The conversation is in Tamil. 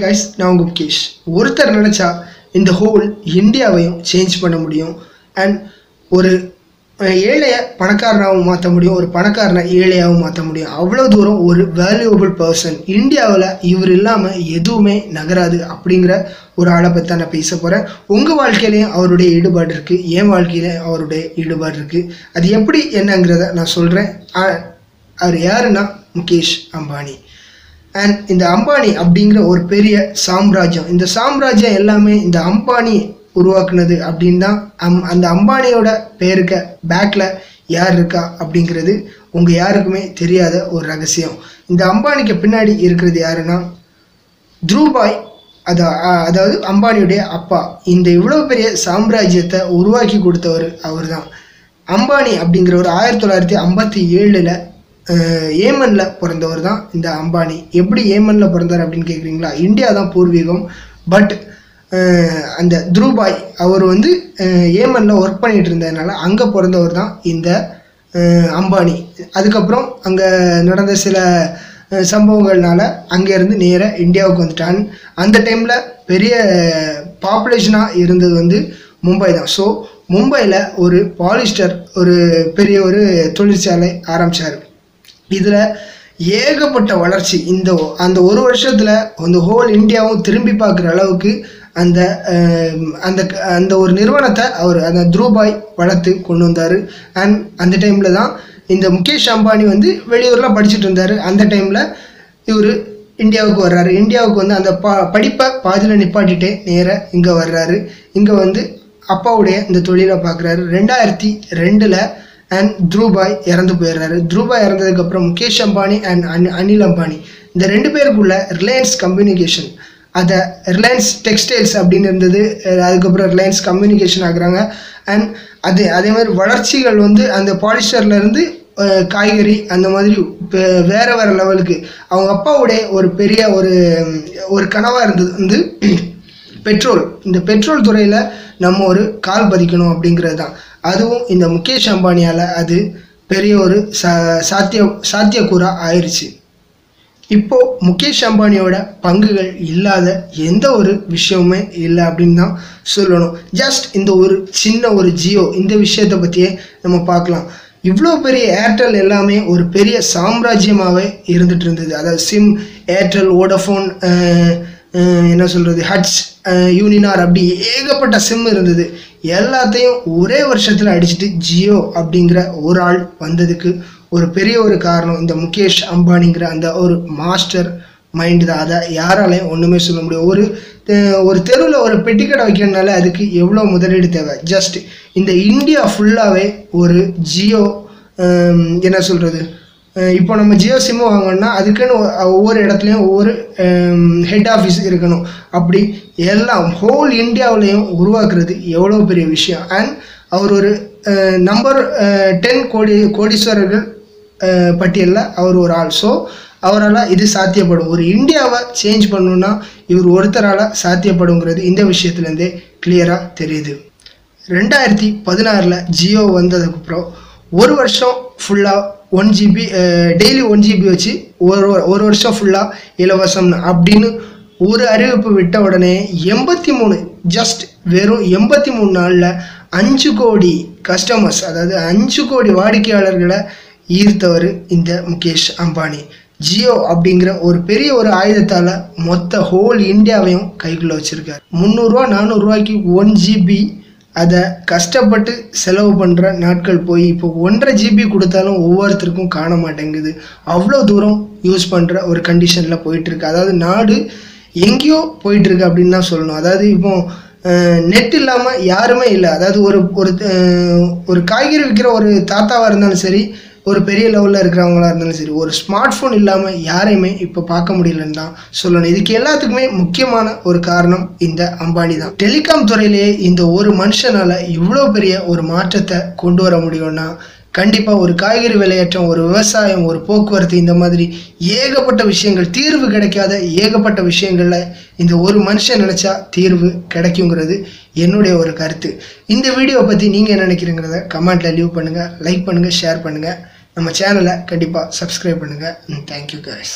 கைஸ் நான் உங்கள் முகேஷ். ஒருத்தர் நினச்சா இந்த ஹோல் இந்தியாவையும் சேஞ்ச் பண்ண முடியும். அண்ட் ஒரு ஏழையை பணக்காரனாகவும் மாற்ற முடியும். ஒரு பணக்காரனை ஏழையாகவும் மாற்ற முடியும். அவ்வளோ தூரம் ஒரு வேல்யூபிள் பர்சன் இந்தியாவில் இவர் இல்லாமல் எதுவுமே நகராது அப்படிங்கிற ஒரு ஆளை பற்றி தான் நான் பேச போகிறேன் உங்கள் வாழ்க்கையிலையும் அவருடைய ஈடுபாடு இருக்குது என் வாழ்க்கையிலையும் அவருடைய ஈடுபாடு இருக்குது அது எப்படி என்னங்கிறத நான் சொல்கிறேன் அவர் யாருன்னா முகேஷ் அம்பானி. அண்ட் இந்த அம்பானி அப்படிங்கிற ஒரு பெரிய சாம்ராஜ்யம். இந்த சாம்ராஜ்யம் எல்லாமே இந்த அம்பானி உருவாக்குனது அப்படின்னு தான் அம் அந்த அம்பானியோட பேருக்க பேக்கில் யார் இருக்கா அப்படிங்கிறது உங்கள் யாருக்குமே தெரியாத ஒரு ரகசியம். இந்த அம்பானிக்கு பின்னாடி இருக்கிறது யாருன்னா த்ரூபாய் அதா அதாவது அம்பானியுடைய அப்பா. இந்த இவ்வளோ பெரிய சாம்ராஜ்யத்தை உருவாக்கி கொடுத்தவர் அவர் தான் அம்பானி அப்படிங்கிறவர் ஆயிரத்தி தொள்ளாயிரத்தி ஐம்பத்தி ஏழில் ஏமனில் பிறந்தவர் தான் இந்த அம்பானி. எப்படி ஏமனில் பிறந்தார் அப்படின்னு கேட்குறீங்களா இந்தியா தான் பூர்வீகம். பட் அந்த துருபாய் அவர் வந்து ஏமனில் ஒர்க் பண்ணிகிட்டு இருந்ததுனால அங்கே பிறந்தவர் தான் இந்த அம்பானி. அதுக்கப்புறம் அங்கே நடந்த சில சம்பவங்கள்னால அங்கேருந்து நேராக இந்தியாவுக்கு வந்துட்டான். அந்த டைமில் பெரிய பாப்புலேஷனாக இருந்தது வந்து மும்பை தான். ஸோ மும்பையில் ஒரு பாலிஸ்டர் ஒரு பெரிய ஒரு தொழிற்சாலை ஆரம்பித்தார் இதில் ஏகப்பட்ட வளர்ச்சி. இந்த அந்த ஒரு வருஷத்தில் அந்த ஹோல் இந்தியாவும் திரும்பி பார்க்குற அளவுக்கு அந்த அந்த அந்த ஒரு நிறுவனத்தை அவர் அந்த த்ரூபாய் வளர்த்து கொண்டு வந்தார். அண்ட் அந்த டைமில் தான் இந்த முகேஷ் அம்பானி வந்து வெளியூரில் படிச்சுட்டு இருந்தார். அந்த டைமில் இவர் இந்தியாவுக்கு வர்றாரு. இந்தியாவுக்கு வந்து அந்த பா படிப்பை பாதியில் நிப்பாட்டிட்டே நேராக இங்கே வர்றாரு. இங்கே வந்து அப்பாவுடைய இந்த தொழிலை பார்க்குறாரு. ரெண்டாயிரத்தி ரெண்டில் அண்ட் த்ரூபாய் இறந்து போயிடுறாரு. த்ரூபாய் இறந்ததுக்கப்புறம் முகேஷ் அம்பானி அண்ட் அன் அனில் அம்பானி. இந்த ரெண்டு பேருக்குள்ள ரிலையன்ஸ் கம்யூனிகேஷன் அதை ரிலையன்ஸ் டெக்ஸ்டைல்ஸ் அப்படின்னு இருந்தது. அதுக்கப்புறம் ரிலையன்ஸ் கம்யூனிகேஷன் ஆகுறாங்க. அண்ட் அது அதே மாதிரி வளர்ச்சிகள் வந்து அந்த பாலிஸ்டர்லேருந்து காய்கறி அந்த மாதிரி வேறு வேறு லெவலுக்கு அவங்க அப்பாவுடைய ஒரு பெரிய ஒரு ஒரு கனவாக இருந்தது. வந்து பெட்ரோல். இந்த பெட்ரோல் துறையில் நம்ம ஒரு கால் பதிக்கணும் அப்படிங்கிறது தான். அதுவும் இந்த முகேஷ் அம்பானியால் அது பெரிய ஒரு சா சாத்திய சாத்தியக்கூறாக ஆயிடுச்சு இப்போது முகேஷ் அம்பானியோட பங்குகள் இல்லாத எந்த ஒரு விஷயமுமே இல்லை அப்படின்னு தான் சொல்லணும். ஜஸ்ட் இந்த ஒரு சின்ன ஒரு ஜியோ இந்த விஷயத்தை பற்றியே நம்ம பார்க்கலாம். இவ்வளோ பெரிய ஏர்டெல் எல்லாமே ஒரு பெரிய சாம்ராஜ்யமாகவே இருந்துகிட்டு இருந்தது. அதாவது சிம் ஏர்டெல் வோடஃபோன் என்ன சொல்கிறது ஹட்ஸ் யூனினார் அப்படி ஏகப்பட்ட சிம் இருந்தது. எல்லாத்தையும் ஒரே வருஷத்தில் அடிச்சுட்டு ஜியோ அப்படிங்கிற ஒரு ஆள் வந்ததுக்கு ஒரு பெரிய ஒரு காரணம். இந்த முகேஷ் அம்பானிங்கிற அந்த ஒரு மாஸ்டர் மைண்டு தான். அதை யாராலையும் ஒன்றுமே சொல்ல முடியும். ஒரு ஒரு தெருவில் ஒரு பெட்டிக்கடை வைக்கணுனால அதுக்கு எவ்வளோ முதலீடு தேவை? ஜஸ்ட் இந்த இந்தியா ஃபுல்லாகவே ஒரு ஜியோ என்ன சொல்கிறது இப்போ நம்ம ஜியோ சிம்மு வாங்கணும்னா அதுக்குன்னு ஒவ்வொரு இடத்துலையும் ஒவ்வொரு ஹெட் ஆஃபீஸ் இருக்கணும். அப்படி எல்லாம் ஹோல் இந்தியாவிலையும் உருவாக்குறது எவ்வளோ பெரிய விஷயம்? அண்ட் அவர் ஒரு நம்பர் டென் கோடி கோடீஸ்வரர்கள் பட்டியலில் அவர் ஒரு ஆள். ஸோ அவரால் இது சாத்தியப்படும். ஒரு இந்தியாவை சேஞ்ச் பண்ணணும்னா இவர் ஒருத்தரால் சாத்தியப்படுங்கிறது இந்த விஷயத்துலேருந்தே கிளியராக தெரியுது. ரெண்டாயிரத்தி பதினாறில் ஜியோ வந்ததுக்கப்புறம் ஒரு வருஷம் ஃபுல்லாக one GB daily one GB வச்சு ஒரு ஒரு வருஷம் ஃபுல்லாக இலவசம்னு அப்படின்னு ஒரு அறிவிப்பு விட்ட உடனே எண்பத்தி மூணு ஜஸ்ட் வெறும் எண்பத்தி மூணு நாளில் அஞ்சு கோடி கஸ்டமர்ஸ் அதாவது அஞ்சு கோடி வாடிக்கையாளர்களை ஈர்த்தவர் இந்த முகேஷ் அம்பானி. ஜியோ அப்படிங்கிற ஒரு பெரிய ஒரு ஆயுதத்தால் மொத்த ஹோல் இந்தியாவையும் கைக்குள்ளே வச்சுருக்காரு. முந்நூறுரூவா நானூறுரூவாய்க்கு ஒன் ஜிபி அதை கஷ்டப்பட்டு செலவு பண்ணுற நாட்கள் போய் இப்போ ஒன்றரை ஜிபி கொடுத்தாலும் ஒவ்வொருத்தருக்கும் காண மாட்டேங்குது. அவ்வளோ தூரம் யூஸ் பண்ணுற ஒரு கண்டிஷனில் போயிட்டுருக்கு. அதாவது நாடு எங்கேயோ போயிட்டுருக்கு அப்படின்னு தான் சொல்லணும். அதாவது இப்போ நெட் இல்லாமல் யாருமே இல்லை. அதாவது ஒரு ஒரு ஒரு காய்கறி விற்கிற ஒரு தாத்தாவாக இருந்தாலும் சரி ஒரு பெரிய லெவலில் இருக்கிறவங்களா இருந்தாலும் சரி ஒரு ஸ்மார்ட் ஃபோன் இல்லாமல் யாரையுமே இப்போ பார்க்க முடியலன்னு தான் சொல்லணும். இதுக்கு எல்லாத்துக்குமே முக்கியமான ஒரு காரணம் இந்த அம்பானி தான். டெலிகாம் துறையிலேயே இந்த ஒரு மனுஷனால் இவ்வளோ பெரிய ஒரு மாற்றத்தை கொண்டு வர முடியும்னா கண்டிப்பாக ஒரு காய்கறி விளையாட்டம் ஒரு விவசாயம் ஒரு போக்குவரத்து இந்த மாதிரி ஏகப்பட்ட விஷயங்கள் தீர்வு கிடைக்காத ஏகப்பட்ட விஷயங்களில் இந்த ஒரு மனுஷன் நினச்சா தீர்வு கிடைக்குங்கிறது என்னுடைய ஒரு கருத்து. இந்த வீடியோவை பற்றி நீங்கள் என்ன நினைக்கிறீங்கிறத கமெண்ட்டில் லீவ் பண்ணுங்கள் லைக் பண்ணுங்கள் ஷேர் பண்ணுங்கள் நம்ம சேனலை கண்டிப்பாக சப்ஸ்கிரைப் பண்ணுங்கள் தேங்க்யூ guys.